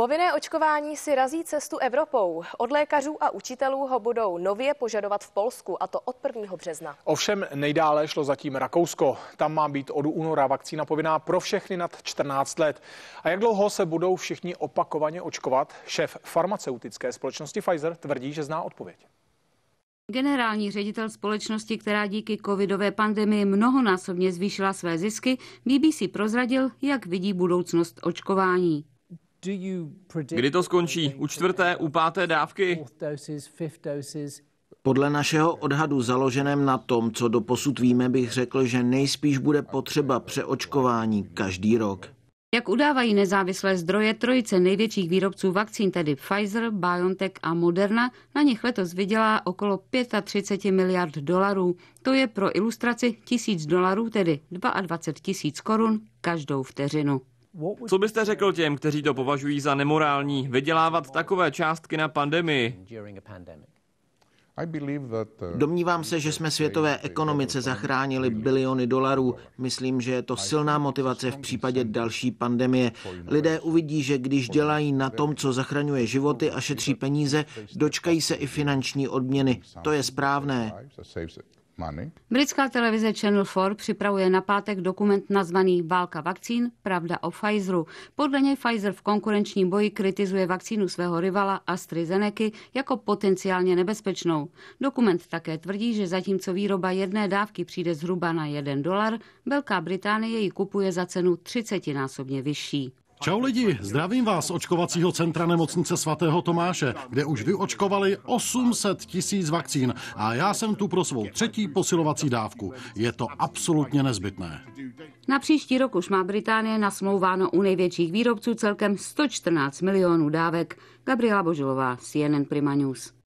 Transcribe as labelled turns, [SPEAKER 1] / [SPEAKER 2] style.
[SPEAKER 1] Povinné očkování si razí cestu Evropou. Od lékařů a učitelů ho budou nově požadovat v Polsku, a to od 1. března.
[SPEAKER 2] Ovšem nejdále šlo zatím Rakousko. Tam má být od února vakcína povinná pro všechny nad 14 let. A jak dlouho se budou všichni opakovaně očkovat? Šéf farmaceutické společnosti Pfizer tvrdí, že zná odpověď.
[SPEAKER 3] Generální ředitel společnosti, která díky covidové pandemii mnohonásobně zvýšila své zisky, BBC prozradil, jak vidí budoucnost očkování.
[SPEAKER 4] Kdy to skončí? U čtvrté, u páté dávky?
[SPEAKER 5] Podle našeho odhadu založeném na tom, co do posud víme, bych řekl, že nejspíš bude potřeba přeočkování každý rok.
[SPEAKER 3] Jak udávají nezávislé zdroje trojice největších výrobců vakcín, tedy Pfizer, BioNTech a Moderna, na nich letos vydělá okolo 35 miliard dolarů. To je pro ilustraci tisíc dolarů, tedy 22 tisíc korun každou vteřinu.
[SPEAKER 4] Co byste řekl těm, kteří to považují za nemorální, vydělávat takové částky na pandemii?
[SPEAKER 5] Domnívám se, že jsme světové ekonomice zachránili biliony dolarů. Myslím, že je to silná motivace v případě další pandemie. Lidé uvidí, že když dělají na tom, co zachraňuje životy a šetří peníze, dočkají se i finanční odměny. To je správné.
[SPEAKER 3] Britská televize Channel 4 připravuje na pátek dokument nazvaný Válka vakcín, pravda o Pfizeru. Podle něj Pfizer v konkurenčním boji kritizuje vakcínu svého rivala AstraZeneca jako potenciálně nebezpečnou. Dokument také tvrdí, že zatímco výroba jedné dávky přijde zhruba na 1 dolar, Velká Británie ji kupuje za cenu 30 násobně vyšší.
[SPEAKER 6] Čau lidi, zdravím vás z očkovacího centra nemocnice svatého Tomáše, kde už vyočkovali 800 tisíc vakcín a já jsem tu pro svou třetí posilovací dávku. Je to absolutně nezbytné.
[SPEAKER 3] Na příští rok už má Británie nasmlouváno u největších výrobců celkem 114 milionů dávek. Gabriela Božilová, CNN Prima News.